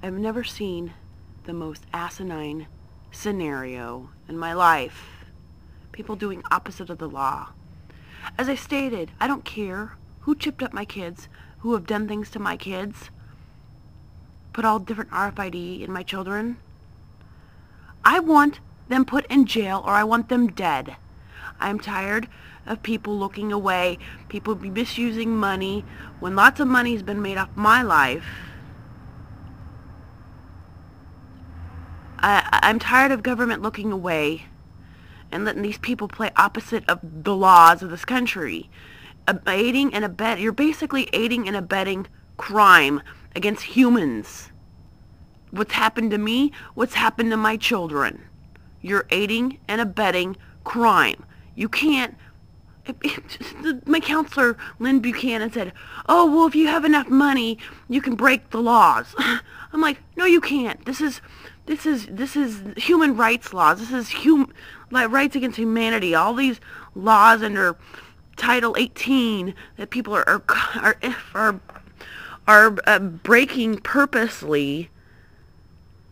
I've never seen the most asinine scenario in my life. People doing opposite of the law. As I stated, I don't care who chipped up my kids, who have done things to my kids, put all different RFID in my children. I want them put in jail or I want them dead. I'm tired of people looking away, people misusing money when lots of money has been made off my life. I, I'm tired of government looking away and letting these people play opposite of the laws of this country. Aiding and abetting, you're basically aiding and abetting crime against humans. What's happened to me, what's happened to my children. You're aiding and abetting crime. You can't my counselor, Lynn Buchanan, said, oh, well, if you have enough money, you can break the laws. I'm like, no, you can't. This is, this is, this is human rights laws. This is hum, like rights against humanity. All these laws under Title 18 that people are, are, are, are, are uh, breaking purposely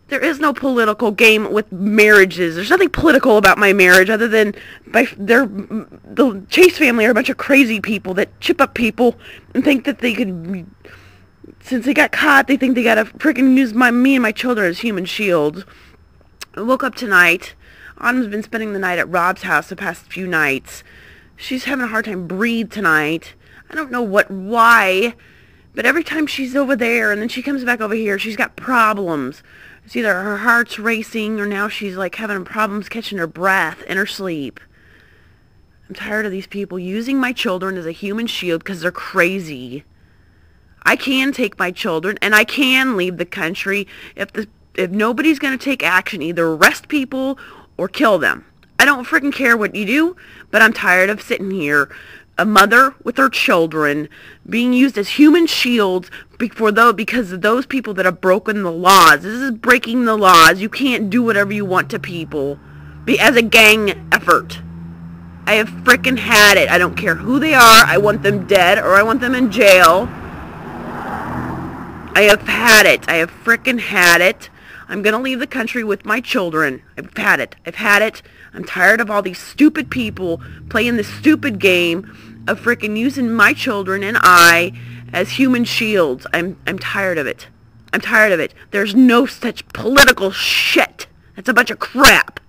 there is no political game with marriages. There's nothing political about my marriage other than by they're the Chase family are a bunch of crazy people that chip up people and think that they could since they got caught, they think they gotta freaking use my me and my children as human shields. I woke up tonight. Autumn's been spending the night at Rob's house the past few nights. She's having a hard time breathe tonight. I don't know what why, but every time she's over there and then she comes back over here, she's got problems. It's either her heart's racing or now she's like having problems catching her breath in her sleep. I'm tired of these people using my children as a human shield because they're crazy. I can take my children and I can leave the country if the if nobody's going to take action, either arrest people or kill them. I don't freaking care what you do, but I'm tired of sitting here a mother with her children being used as human shields for those, because of those people that have broken the laws. This is breaking the laws. You can't do whatever you want to people be, as a gang effort. I have frickin' had it. I don't care who they are. I want them dead or I want them in jail. I have had it. I have frickin' had it. I'm going to leave the country with my children. I've had it. I've had it. I'm tired of all these stupid people playing this stupid game of frickin' using my children and I as human shields. I'm, I'm tired of it. I'm tired of it. There's no such political shit. That's a bunch of crap.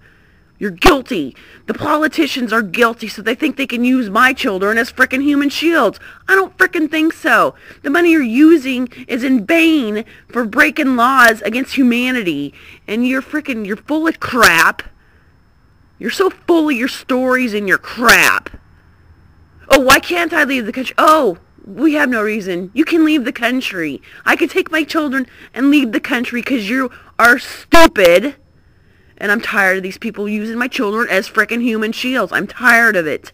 You're guilty. The politicians are guilty, so they think they can use my children as frickin' human shields. I don't frickin' think so. The money you're using is in vain for breaking laws against humanity. And you're frickin', you're full of crap. You're so full of your stories and your crap. Oh, why can't I leave the country? Oh, we have no reason. You can leave the country. I can take my children and leave the country because you are stupid. And I'm tired of these people using my children as frickin' human shields. I'm tired of it.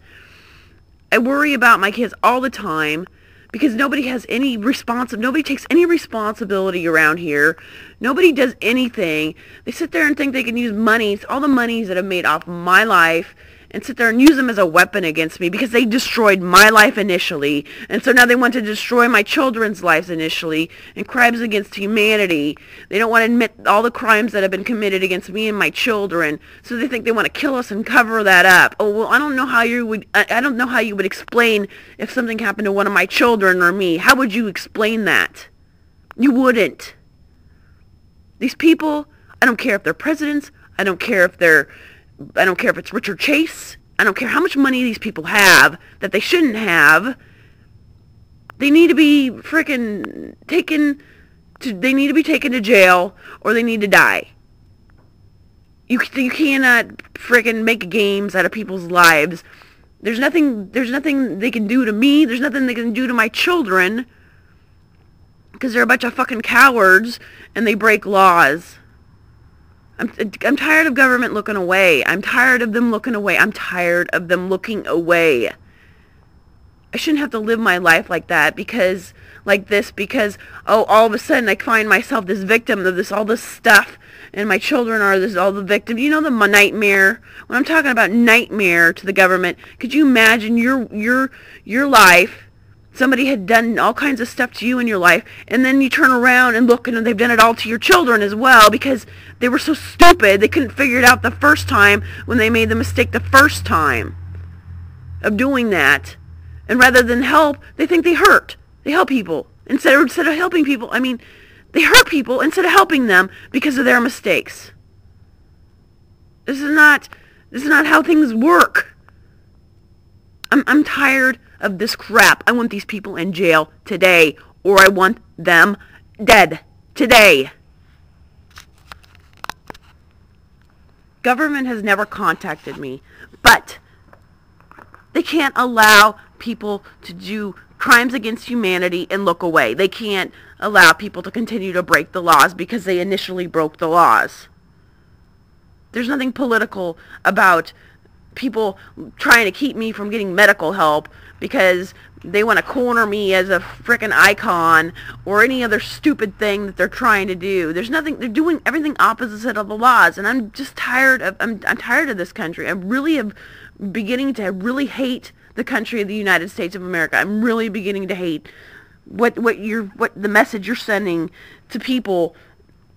I worry about my kids all the time because nobody has any responsive nobody takes any responsibility around here nobody does anything they sit there and think they can use monies all the monies that have made off my life and sit there and use them as a weapon against me because they destroyed my life initially. And so now they want to destroy my children's lives initially and crimes against humanity. They don't want to admit all the crimes that have been committed against me and my children. So they think they want to kill us and cover that up. Oh, well, I don't know how you would, I don't know how you would explain if something happened to one of my children or me. How would you explain that? You wouldn't. These people, I don't care if they're presidents. I don't care if they're I don't care if it's Richard Chase. I don't care how much money these people have that they shouldn't have. They need to be freaking taken to, they need to be taken to jail or they need to die. You, you cannot freaking make games out of people's lives. There's nothing, there's nothing they can do to me. There's nothing they can do to my children because they're a bunch of fucking cowards and they break laws. I'm, I'm tired of government looking away. I'm tired of them looking away. I'm tired of them looking away. I shouldn't have to live my life like that because, like this, because, oh, all of a sudden I find myself this victim of this, all this stuff, and my children are this, all the victims. You know the nightmare? When I'm talking about nightmare to the government, could you imagine your, your, your life somebody had done all kinds of stuff to you in your life, and then you turn around and look and they've done it all to your children as well because they were so stupid they couldn't figure it out the first time when they made the mistake the first time of doing that. And rather than help, they think they hurt. They help people. Instead of, instead of helping people, I mean, they hurt people instead of helping them because of their mistakes. This is not, this is not how things work. I'm, I'm tired of this crap. I want these people in jail today, or I want them dead today. Government has never contacted me, but they can't allow people to do crimes against humanity and look away. They can't allow people to continue to break the laws because they initially broke the laws. There's nothing political about people trying to keep me from getting medical help because they want to corner me as a freaking icon or any other stupid thing that they're trying to do. There's nothing they're doing everything opposite of the laws and I'm just tired of I'm I'm tired of this country. I'm really am beginning to really hate the country of the United States of America. I'm really beginning to hate what what you're what the message you're sending to people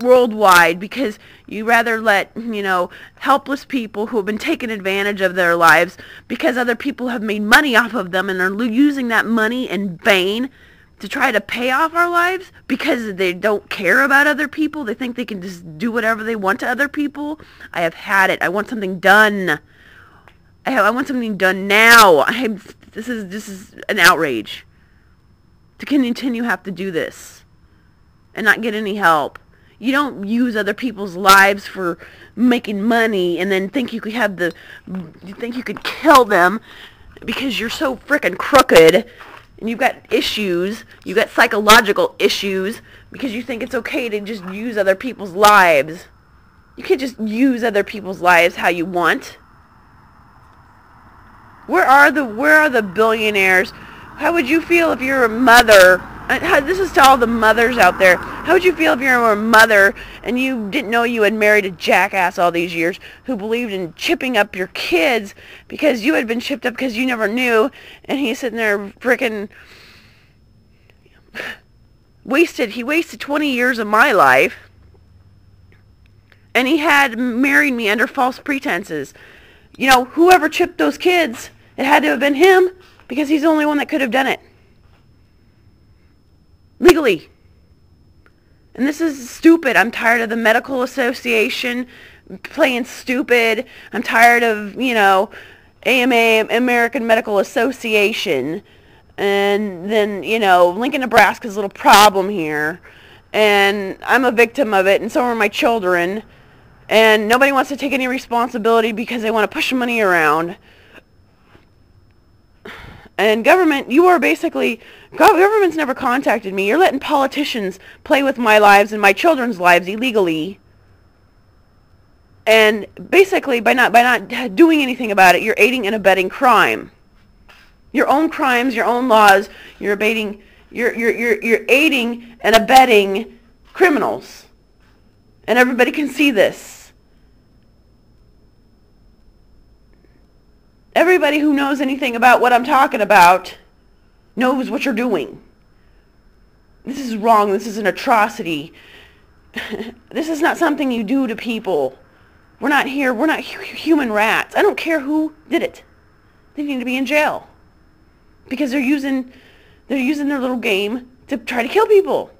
worldwide because you rather let, you know, helpless people who have been taken advantage of their lives because other people have made money off of them and are using that money in vain to try to pay off our lives because they don't care about other people. They think they can just do whatever they want to other people. I have had it. I want something done. I, have, I want something done now. I, this is this is an outrage to continue have to do this and not get any help you don't use other people's lives for making money and then think you could have the you think you could kill them because you're so freaking crooked and you've got issues, you've got psychological issues because you think it's okay to just use other people's lives. You can't just use other people's lives how you want. Where are the where are the billionaires? How would you feel if you're a mother Uh, this is to all the mothers out there. How would you feel if you were a mother and you didn't know you had married a jackass all these years who believed in chipping up your kids because you had been chipped up because you never knew and he's sitting there freaking wasted. He wasted 20 years of my life and he had married me under false pretenses. You know, whoever chipped those kids, it had to have been him because he's the only one that could have done it legally. And this is stupid. I'm tired of the medical association playing stupid. I'm tired of, you know, AMA, American Medical Association. And then, you know, Lincoln, Nebraska's a little problem here. And I'm a victim of it, and so are my children. And nobody wants to take any responsibility because they want to push money around. And government, you are basically, government's never contacted me. You're letting politicians play with my lives and my children's lives illegally. And basically, by not, by not doing anything about it, you're aiding and abetting crime. Your own crimes, your own laws, you're abating, you're, you're, you're, you're aiding and abetting criminals. And everybody can see this. Everybody who knows anything about what I'm talking about knows what you're doing. This is wrong. This is an atrocity. this is not something you do to people. We're not here. We're not human rats. I don't care who did it. They need to be in jail because they're using they're using their little game to try to kill people.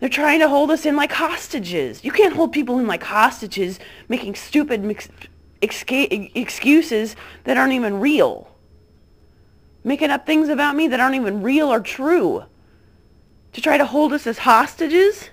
They're trying to hold us in like hostages. You can't hold people in like hostages making stupid excuses that aren't even real. Making up things about me that aren't even real or true. To try to hold us as hostages?